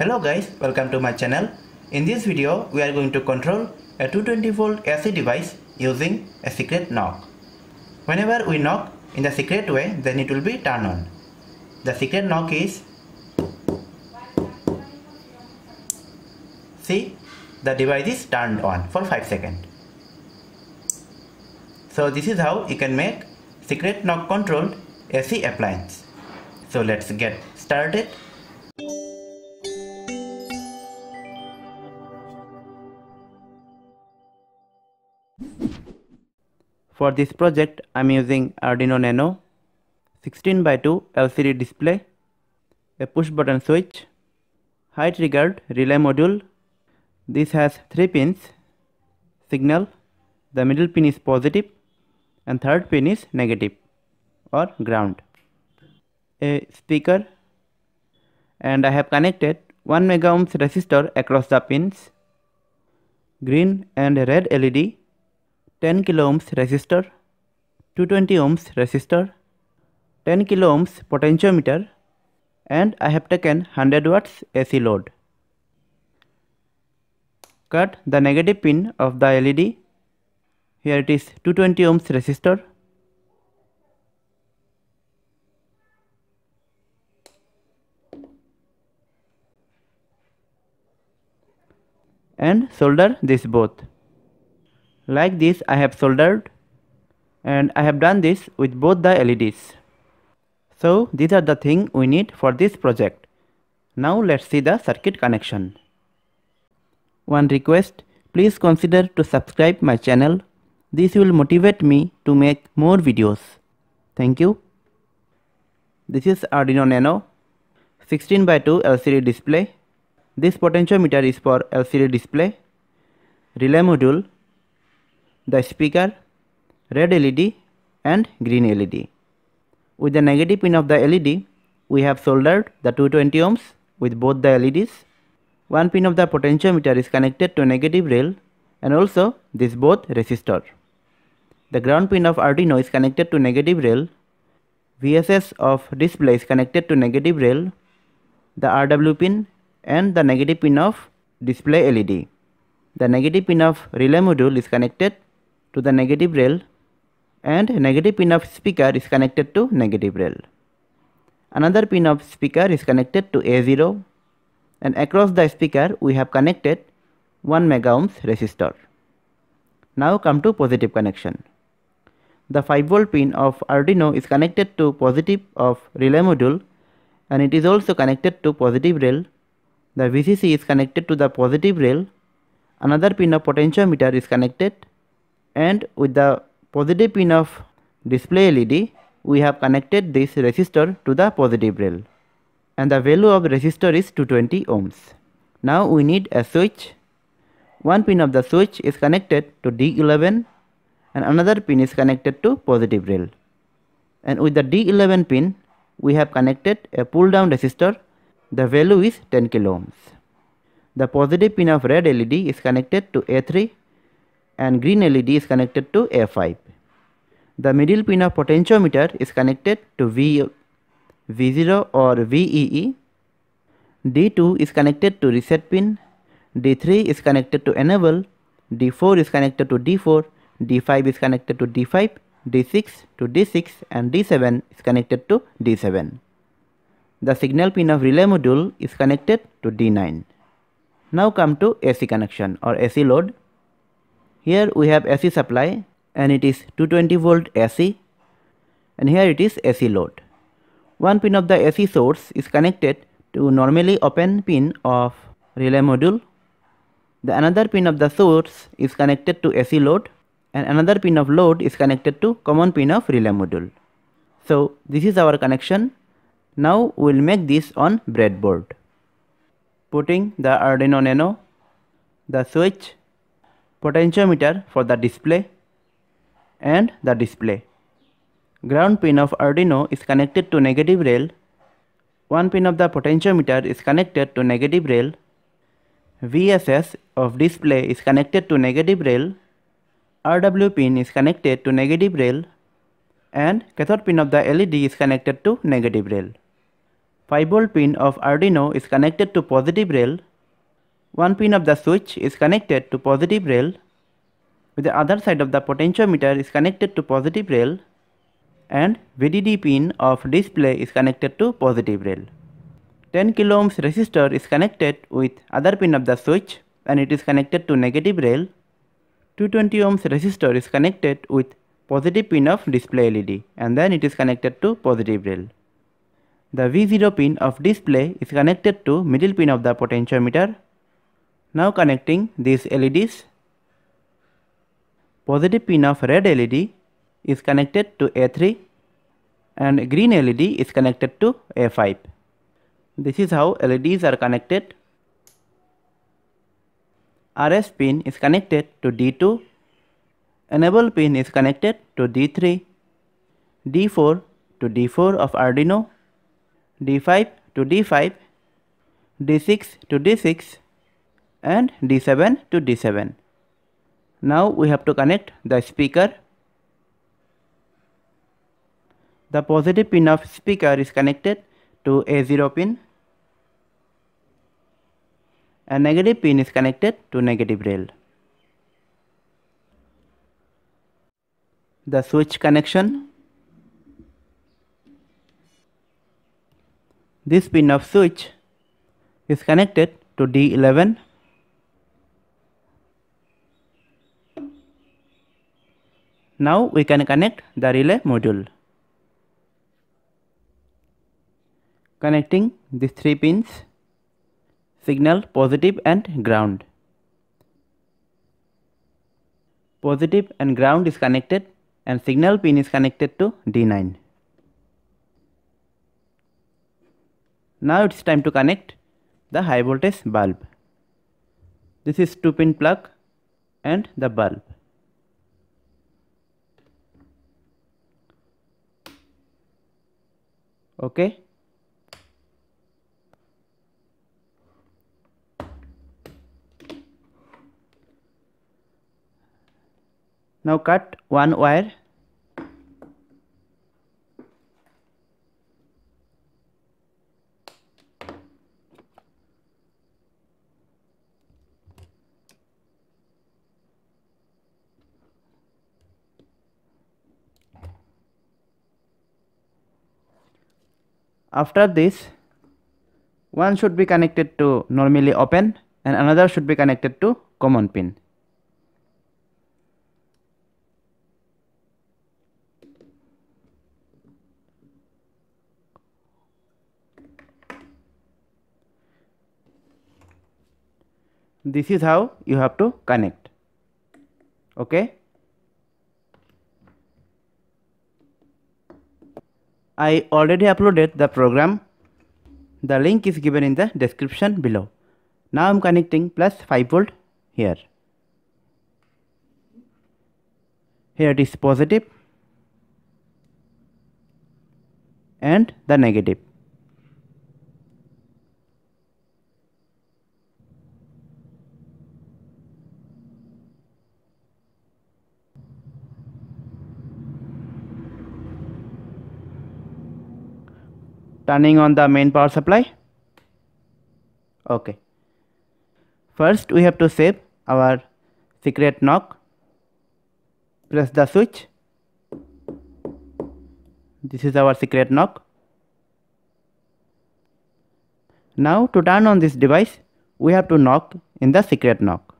Hello guys, welcome to my channel. In this video, we are going to control a 220 volt AC device using a secret knock. Whenever we knock in the secret way, then it will be turned on. The secret knock is See, the device is turned on for 5 seconds. So this is how you can make secret knock controlled AC appliance. So let's get started. For this project I am using Arduino Nano 16 by 2 LCD display, a push button switch, high triggered relay module. This has 3 pins, signal, the middle pin is positive and third pin is negative or ground. A speaker and I have connected 1 mega ohms resistor across the pins, green and red LED 10 kilo ohms resistor, 220 ohms resistor, 10 kilo ohms potentiometer and I have taken 100 watts AC load. Cut the negative pin of the LED. Here it is 220 ohms resistor. And solder this both. Like this I have soldered and I have done this with both the LEDs. So these are the things we need for this project. Now let's see the circuit connection. One request, please consider to subscribe my channel. This will motivate me to make more videos. Thank you. This is Arduino Nano 16 by 2 LCD display. This potentiometer is for LCD display. Relay module the speaker, red LED and green LED. With the negative pin of the LED, we have soldered the 220 ohms with both the LEDs. One pin of the potentiometer is connected to negative rail and also this both resistor. The ground pin of Arduino is connected to negative rail. VSS of display is connected to negative rail. The RW pin and the negative pin of display LED. The negative pin of relay module is connected to the negative rail and negative pin of speaker is connected to negative rail. Another pin of speaker is connected to A0 and across the speaker we have connected 1 mega ohms resistor. Now come to positive connection. The 5 volt pin of Arduino is connected to positive of relay module and it is also connected to positive rail. The VCC is connected to the positive rail. Another pin of potentiometer is connected and with the positive pin of display LED we have connected this resistor to the positive rail and the value of resistor is 220 ohms. Now we need a switch. One pin of the switch is connected to D11 and another pin is connected to positive rail. And with the D11 pin we have connected a pull down resistor. The value is 10 kilo ohms. The positive pin of red LED is connected to A3 and green LED is connected to A5. The middle pin of potentiometer is connected to v, V0 or VEE. D2 is connected to reset pin. D3 is connected to enable. D4 is connected to D4. D5 is connected to D5. D6 to D6 and D7 is connected to D7. The signal pin of relay module is connected to D9. Now come to AC connection or AC load. Here we have AC supply and it is 220 volt AC and here it is AC load. One pin of the AC source is connected to normally open pin of relay module. The another pin of the source is connected to AC load and another pin of load is connected to common pin of relay module. So this is our connection. Now we will make this on breadboard. Putting the Arduino Nano, the switch potentiometer for the display and the display. Ground pin of Arduino is connected to negative rail. One pin of the potentiometer is connected to negative rail. VSS of display is connected to negative rail. RW pin is connected to negative rail and cathode pin of the LED is connected to negative rail. 5 volt pin of Arduino is connected to positive rail. One pin of the switch is connected to positive rail. With the other side of the potentiometer is connected to positive rail and VDD pin of display is connected to positive rail. 10 kilo ohms resistor is connected with other pin of the switch and it is connected to negative rail. 220 ohms resistor is connected with positive pin of display LED and then it is connected to positive rail. The V0 pin of display is connected to middle pin of the potentiometer. Now connecting these LEDs. Positive pin of red LED is connected to A3 and green LED is connected to A5. This is how LEDs are connected. RS pin is connected to D2. Enable pin is connected to D3. D4 to D4 of Arduino. D5 to D5. D6 to D6 and D7 to D7. Now we have to connect the speaker. The positive pin of speaker is connected to A0 pin a negative pin is connected to negative rail. The switch connection. This pin of switch is connected to D11 Now we can connect the relay module. Connecting these three pins signal positive and ground. Positive and ground is connected and signal pin is connected to D9. Now it's time to connect the high voltage bulb. This is 2 pin plug and the bulb. Okay. Now cut one wire After this, one should be connected to normally open and another should be connected to common pin. this is how you have to connect okay I already uploaded the program. The link is given in the description below. Now I'm connecting plus 5 volt here. Here it is positive and the negative turning on the main power supply? Okay. First we have to save our secret knock. Press the switch. This is our secret knock. Now to turn on this device we have to knock in the secret knock.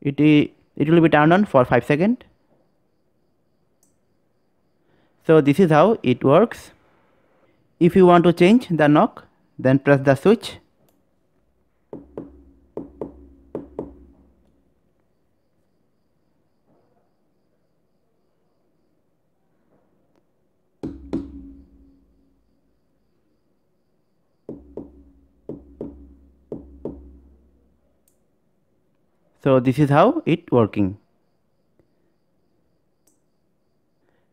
It, it will be turned on for 5 seconds so this is how it works. If you want to change the knock, then press the switch. So this is how it working.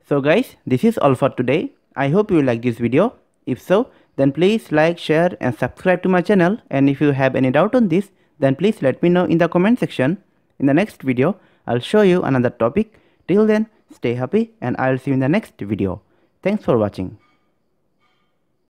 So guys, this is all for today. I hope you like this video. If so, then please like, share and subscribe to my channel. And if you have any doubt on this, then please let me know in the comment section. In the next video, I'll show you another topic. Till then, stay happy and I'll see you in the next video. Thanks for watching.